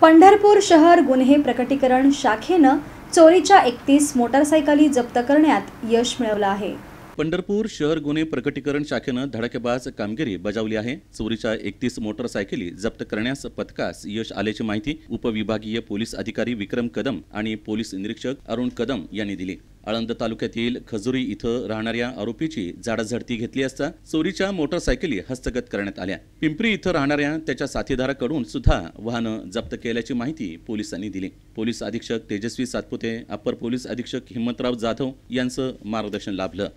पंढरपूर शहर गुन्हे प्रकटीकरण शाखेनं चोरीच्या एकतीस मोटारसायकली जप्त करण्यात यश मिळवलं आहे. पंढरपूर शहर गुन्हे प्रकटीकरण शाखेनं धडकेबाज कामगिरी बजावली आहे. चोरीच्या एकतीस मोटरसायकली जप्त करण्यास पथकास यश आल्याची माहिती उपविभागीय पोलीस अधिकारी विक्रम कदम आणि पोलीस निरीक्षक अरुण कदम यांनी दिली. आळंद तालुक्यातील खजुरी इथं राहणाऱ्या आरोपीची झाडाझडती घेतली असता चोरीच्या मोटरसायकली हस्तगत करण्यात आल्या. पिंपरी इथं राहणाऱ्या त्याच्या साथीदाराकडून सुद्धा वाहनं जप्त केल्याची माहिती पोलिसांनी दिली. पोलीस अधीक्षक तेजस्वी सातपुते अप्पर पोलीस अधीक्षक हिंमतराव जाधव यांचं मार्गदर्शन लाभलं.